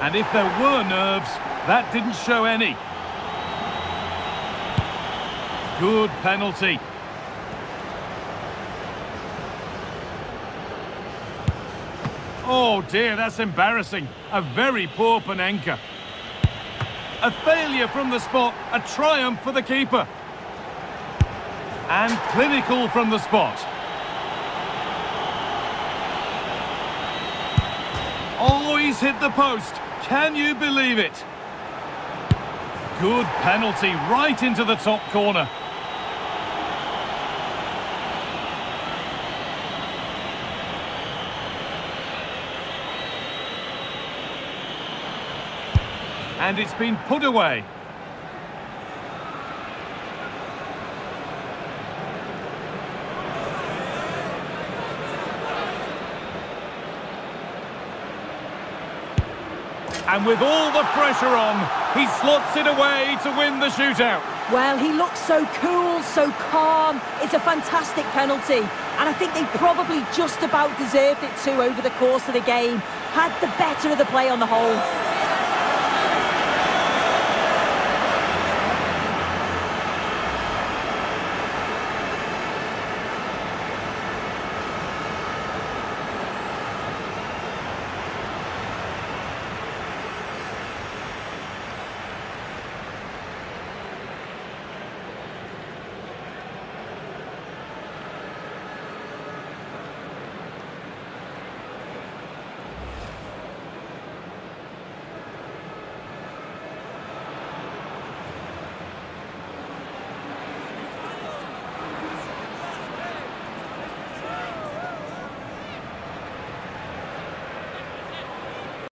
And if there were nerves, that didn't show any. Good penalty. Oh dear, that's embarrassing. A very poor Panenka. A failure from the spot, a triumph for the keeper. And clinical from the spot. Oh, he's hit the post. Can you believe it? Good penalty right into the top corner. And it's been put away. And with all the pressure on, he slots it away to win the shootout. Well, he looks so cool, so calm. It's a fantastic penalty. And I think they probably just about deserved it too over the course of the game. Had the better of the play on the whole.